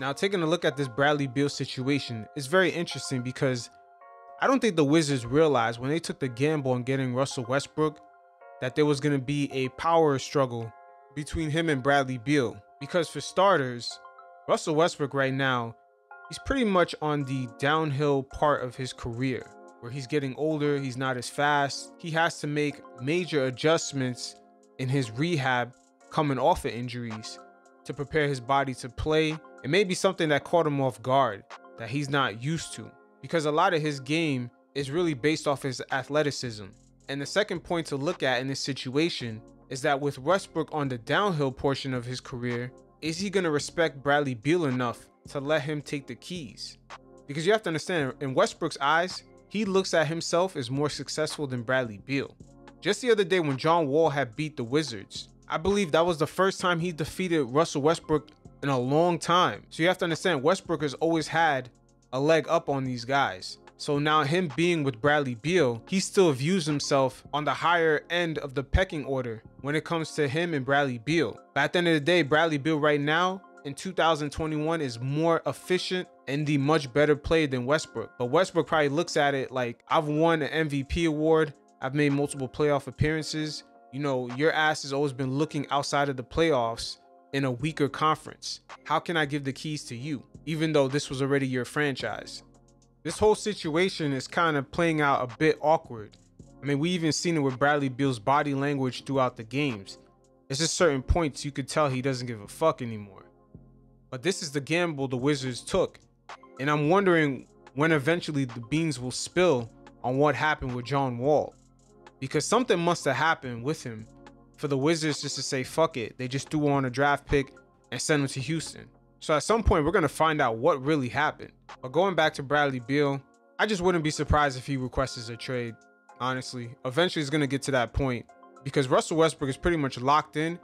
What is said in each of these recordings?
Now, taking a look at this Bradley Beal situation is very interesting because I don't think the Wizards realized when they took the gamble on getting Russell Westbrook that there was going to be a power struggle between him and Bradley Beal. Because for starters, Russell Westbrook right now, he's pretty much on the downhill part of his career where he's getting older, he's not as fast. He has to make major adjustments in his rehab coming off of injuries to prepare his body to play. It may be something that caught him off guard that he's not used to because a lot of his game is really based off his athleticism. And the second point to look at in this situation is that with Westbrook on the downhill portion of his career, is he going to respect Bradley Beal enough to let him take the keys? Because you have to understand, in Westbrook's eyes, he looks at himself as more successful than Bradley Beal. Just the other day when John Wall had beat the Wizards, I believe that was the first time he defeated Russell Westbrook in a long time. So you have to understand Westbrook has always had a leg up on these guys. So now him being with Bradley Beal, he still views himself on the higher end of the pecking order when it comes to him and Bradley Beal. But at the end of the day, Bradley Beal right now in 2021 is more efficient and the much better player than Westbrook. But Westbrook probably looks at it like I've won an MVP award. I've made multiple playoff appearances. You know, your ass has always been looking outside of the playoffs in a weaker conference. How can I give the keys to you, even though this was already your franchise? This whole situation is kind of playing out a bit awkward. I mean, we even seen it with Bradley Beal's body language throughout the games. There's just certain points you could tell he doesn't give a fuck anymore. But this is the gamble the Wizards took. And I'm wondering when eventually the beans will spill on what happened with John Wall. Because something must have happened with him for the Wizards just to say, fuck it. They just threw on a draft pick and sent him to Houston. So at some point, we're going to find out what really happened. But going back to Bradley Beal, I just wouldn't be surprised if he requests a trade, honestly. Eventually, it's going to get to that point because Russell Westbrook is pretty much locked in.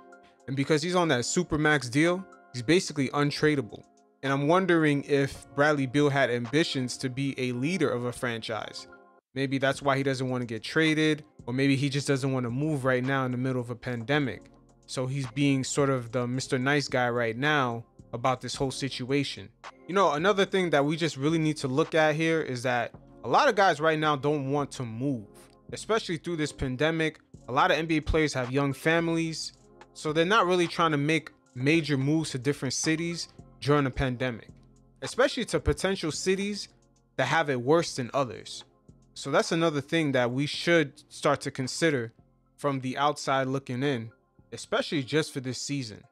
And because he's on that super max deal, he's basically untradeable. And I'm wondering if Bradley Beal had ambitions to be a leader of a franchise. Maybe that's why he doesn't want to get traded, or maybe he just doesn't want to move right now in the middle of a pandemic. So he's being sort of the Mr. Nice guy right now about this whole situation. You know, another thing that we just really need to look at here is that a lot of guys right now don't want to move, especially through this pandemic. A lot of NBA players have young families, so they're not really trying to make major moves to different cities during a pandemic, especially to potential cities that have it worse than others. So that's another thing that we should start to consider from the outside looking in, especially just for this season.